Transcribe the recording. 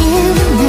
in the